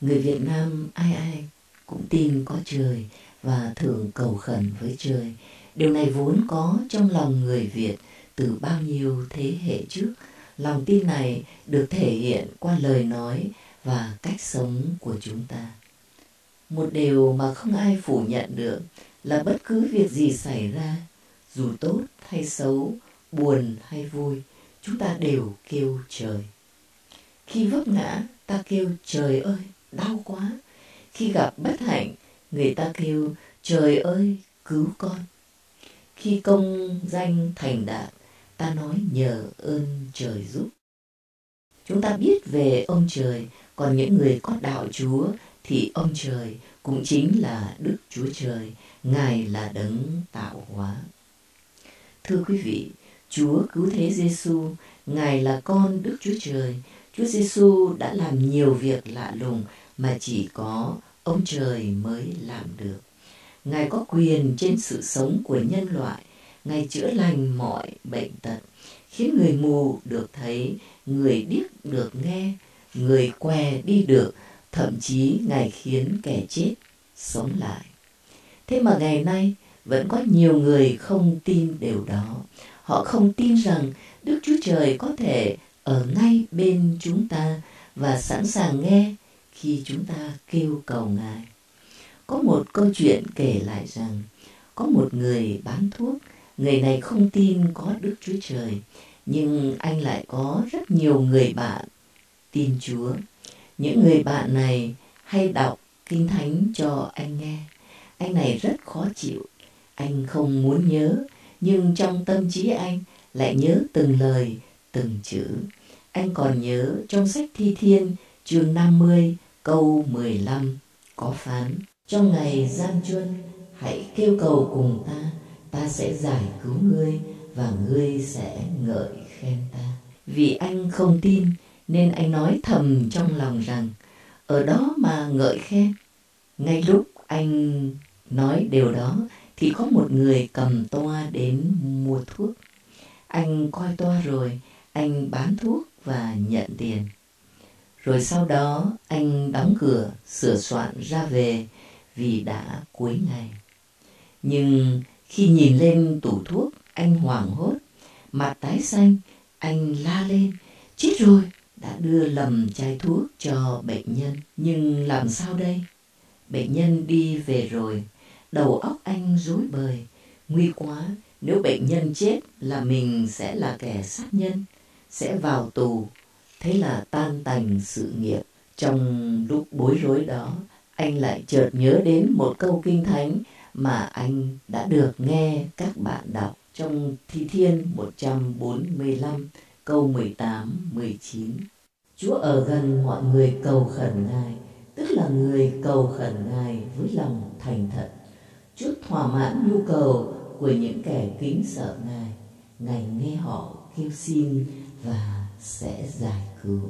người Việt Nam ai ai cũng tin có trời và thường cầu khẩn với trời. Điều này vốn có trong lòng người Việt từ bao nhiêu thế hệ trước. Lòng tin này được thể hiện qua lời nói và cách sống của chúng ta. Một điều mà không ai phủ nhận được là bất cứ việc gì xảy ra, dù tốt hay xấu, buồn hay vui, chúng ta đều kêu trời. Khi vấp ngã, ta kêu trời ơi, đau quá. Khi gặp bất hạnh, người ta kêu trời ơi, cứu con. Khi công danh thành đạt, ta nói nhờ ơn trời giúp. Chúng ta biết về ông trời, còn những người có đạo Chúa thì ông trời cũng chính là Đức Chúa Trời, Ngài là đấng tạo hóa. Thưa quý vị, Chúa cứu thế Giêsu, Ngài là con Đức Chúa Trời. Chúa Giêsu đã làm nhiều việc lạ lùng mà chỉ có ông trời mới làm được. Ngài có quyền trên sự sống của nhân loại. Ngài chữa lành mọi bệnh tật, khiến người mù được thấy, người điếc được nghe, người què đi được, thậm chí Ngài khiến kẻ chết sống lại. Thế mà ngày nay vẫn có nhiều người không tin điều đó. Họ không tin rằng Đức Chúa Trời có thể ở ngay bên chúng ta và sẵn sàng nghe khi chúng ta kêu cầu Ngài. Có một câu chuyện kể lại rằng có một người bán thuốc, người này không tin có Đức Chúa Trời, nhưng anh lại có rất nhiều người bạn tin Chúa. Những người bạn này hay đọc Kinh Thánh cho anh nghe. Anh này rất khó chịu. Anh không muốn nhớ, nhưng trong tâm trí anh lại nhớ từng lời, từng chữ. Anh còn nhớ trong sách Thi Thiên chương 50 câu 15 có phán Trong ngày gian truân hãy kêu cầu cùng ta, ta sẽ giải cứu ngươi và ngươi sẽ ngợi khen ta. Vì anh không tin nên anh nói thầm trong lòng rằng ở đó mà ngợi khen. Ngay lúc anh nói điều đó thì có một người cầm toa đến mua thuốc. Anh coi toa rồi, anh bán thuốc và nhận tiền. Rồi sau đó anh đóng cửa, sửa soạn ra về vì đã cuối ngày. Nhưng khi nhìn lên tủ thuốc, anh hoảng hốt, mặt tái xanh, anh la lên, chết rồi, đã đưa lầm chai thuốc cho bệnh nhân. Nhưng làm sao đây? Bệnh nhân đi về rồi, đầu óc anh rối bời, nguy quá, nếu bệnh nhân chết là mình sẽ là kẻ sát nhân, sẽ vào tù. Thế là tan tành sự nghiệp. Trong lúc bối rối đó, anh lại chợt nhớ đến một câu kinh thánh mà anh đã được nghe các bạn đọc trong Thi Thiên 145 câu 18, 19. Chúa ở gần mọi người cầu khẩn Ngài, tức là người cầu khẩn Ngài với lòng thành thật. Chúa thỏa mãn nhu cầu của những kẻ kính sợ Ngài. Ngài nghe họ kêu xin và sẽ giải cứu.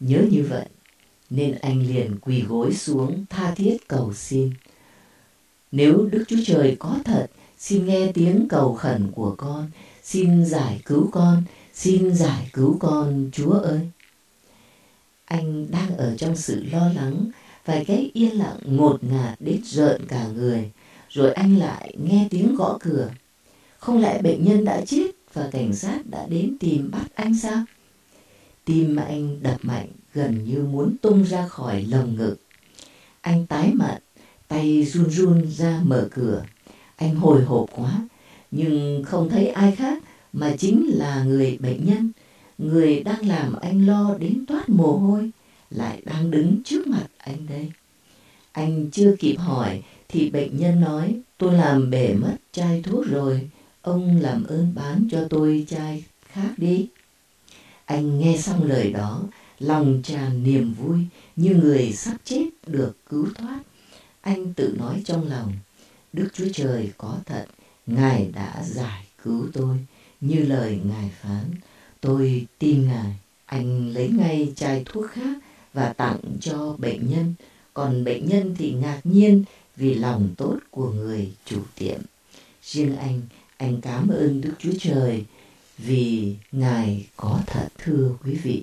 Nhớ như vậy, nên anh liền quỳ gối xuống tha thiết cầu xin. Nếu Đức Chúa Trời có thật, xin nghe tiếng cầu khẩn của con, xin giải cứu con, xin giải cứu con, Chúa ơi. Anh đang ở trong sự lo lắng và cái yên lặng ngột ngạt đến rợn cả người. Rồi anh lại nghe tiếng gõ cửa. Không lẽ bệnh nhân đã chết và cảnh sát đã đến tìm bắt anh sao? Tim anh đập mạnh gần như muốn tung ra khỏi lồng ngực. Anh tái mặt, tay run run ra mở cửa. Anh hồi hộp quá, nhưng không thấy ai khác mà chính là người bệnh nhân, người đang làm anh lo đến toát mồ hôi, lại đang đứng trước mặt anh đây. Anh chưa kịp hỏi thì bệnh nhân nói tôi làm bể mất chai thuốc rồi, ông làm ơn bán cho tôi chai khác đi. Anh nghe xong lời đó, lòng tràn niềm vui như người sắp chết được cứu thoát. Anh tự nói trong lòng, Đức Chúa Trời có thật, Ngài đã giải cứu tôi, như lời Ngài phán. Tôi tin Ngài, anh lấy ngay chai thuốc khác và tặng cho bệnh nhân, còn bệnh nhân thì ngạc nhiên vì lòng tốt của người chủ tiệm. Riêng anh, anh cảm ơn Đức Chúa Trời vì Ngài có thật thưa quý vị.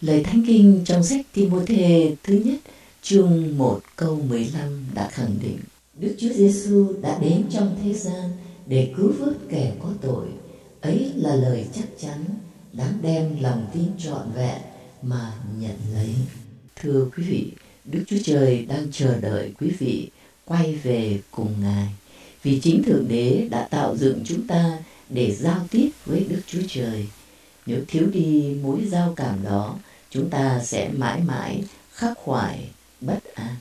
Lời Thánh Kinh trong sách Timothée thứ nhất chương 1 câu 15 đã khẳng định Đức Chúa Giêsu đã đến trong thế gian để cứu vớt kẻ có tội. Ấy là lời chắc chắn đáng đem lòng tin trọn vẹn mà nhận lấy. Thưa quý vị, Đức Chúa Trời đang chờ đợi quý vị quay về cùng Ngài. Vì chính Thượng Đế đã tạo dựng chúng ta để giao tiếp với Đức Chúa Trời. Nếu thiếu đi mối giao cảm đó, chúng ta sẽ mãi mãi khắc khoải, bất an.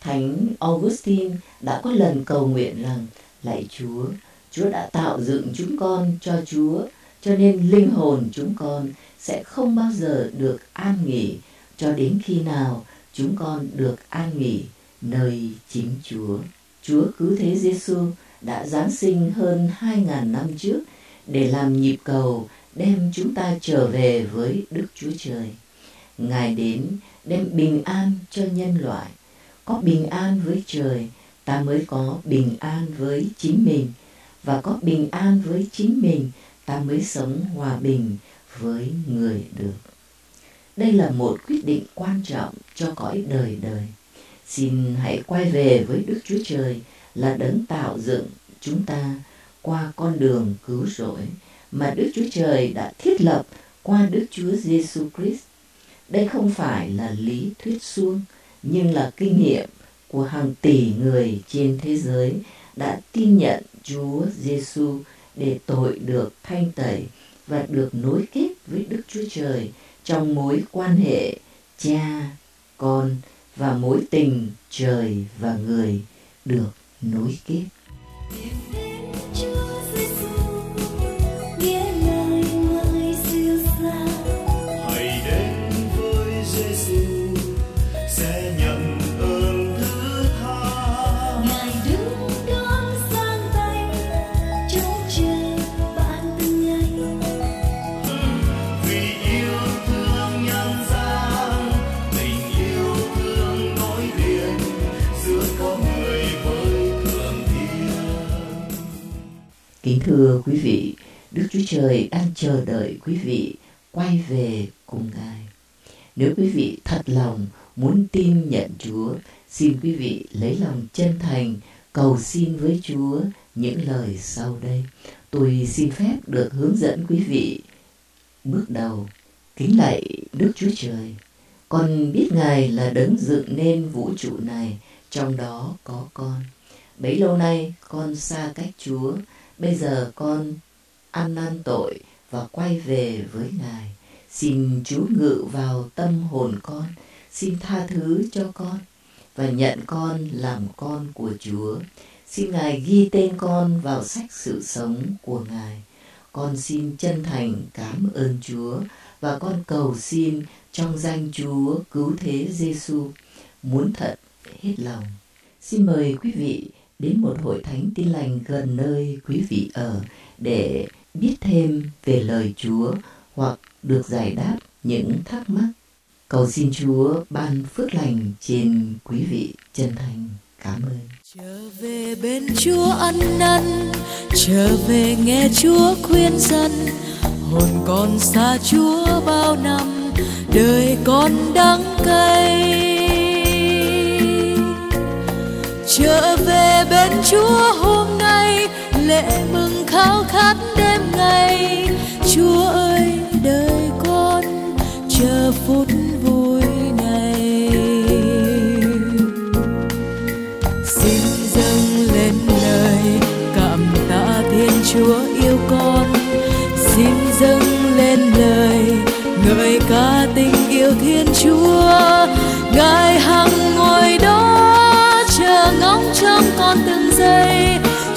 Thánh Augustine đã có lần cầu nguyện rằng Lạy Chúa, Chúa đã tạo dựng chúng con cho Chúa, cho nên linh hồn chúng con sẽ không bao giờ được an nghỉ cho đến khi nào chúng con được an nghỉ nơi chính Chúa. Chúa cứu thế Giêsu đã Giáng sinh hơn 2.000 năm trước để làm nhịp cầu đem chúng ta trở về với Đức Chúa Trời. Ngài đến đem bình an cho nhân loại. Có bình an với trời, ta mới có bình an với chính mình. Và có bình an với chính mình, ta mới sống hòa bình với người được. Đây là một quyết định quan trọng cho cõi đời đời. Xin hãy quay về với Đức Chúa Trời là đấng tạo dựng chúng ta qua con đường cứu rỗi mà Đức Chúa Trời đã thiết lập qua Đức Chúa Giêsu Christ. Đây không phải là lý thuyết suông, nhưng là kinh nghiệm của hàng tỷ người trên thế giới đã tin nhận Chúa Giêsu để tội được thanh tẩy và được nối kết với Đức Chúa Trời trong mối quan hệ cha, con và mối tình trời và người được nối kết. Kính thưa quý vị, Đức Chúa Trời đang chờ đợi quý vị quay về cùng Ngài. Nếu quý vị thật lòng muốn tin nhận Chúa, xin quý vị lấy lòng chân thành cầu xin với Chúa những lời sau đây. Tôi xin phép được hướng dẫn quý vị bước đầu kính lạy Đức Chúa Trời. Con biết Ngài là đấng dựng nên vũ trụ này, trong đó có con. Bấy lâu nay con xa cách Chúa, bây giờ con ăn năn tội và quay về với Ngài. Xin Chúa ngự vào tâm hồn con, xin tha thứ cho con và nhận con làm con của Chúa. Xin Ngài ghi tên con vào sách sự sống của Ngài. Con xin chân thành cảm ơn Chúa và con cầu xin trong danh Chúa cứu thế Giêsu muốn thật hết lòng. Xin mời quý vị đến một hội thánh tin lành gần nơi quý vị ở để biết thêm về lời Chúa hoặc được giải đáp những thắc mắc. Cầu xin Chúa ban phước lành trên quý vị chân thành. Cảm ơn. Trở về bên Chúa ăn năn, trở về nghe Chúa khuyên dân, hồn con xa Chúa bao năm, đời con đắng cay trở về bên Chúa hôm nay, lễ mừng khao khát đêm ngày. Chúa ơi, đời con, chờ phút vui này. Xin dâng lên lời cảm tạ Thiên Chúa yêu con. Xin dâng lên lời ngợi ca tình yêu Thiên Chúa. Ngài hằng ngồi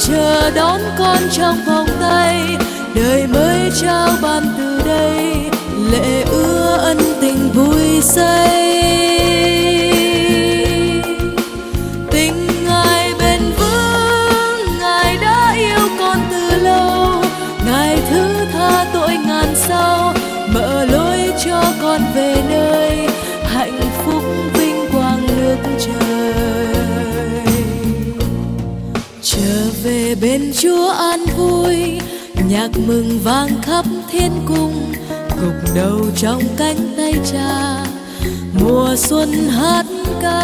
chờ đón con trong vòng tay, đời mới trao ban từ đây lệ ưa ân tình vui say. Bên Chúa an vui, nhạc mừng vang khắp thiên cung, gục đầu trong cánh tay cha. Mùa xuân hát ca.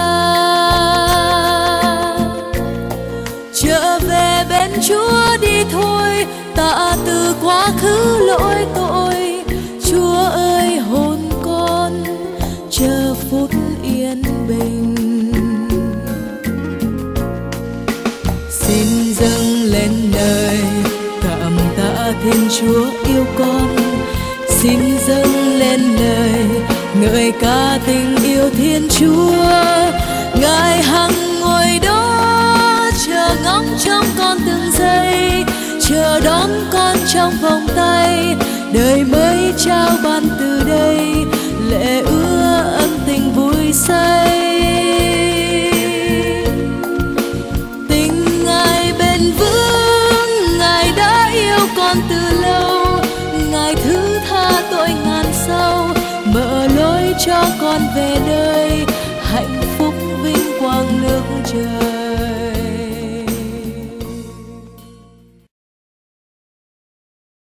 Trở về bên chúa đi thôi, tạ từ quá khứ lỗi tội. Chúa ơi, hồn con, chờ phút yên bình. Lời cảm tạ thiên chúa yêu con, xin dâng lên lời ngợi ca tình yêu thiên chúa. Ngài hằng ngồi đó, chờ ngóng trong con từng giây, chờ đón con trong vòng tay. Đời mới trao ban từ đây lệ ưa ân tình vui say. Con về nơi hạnh phúc vinh quang nước trời.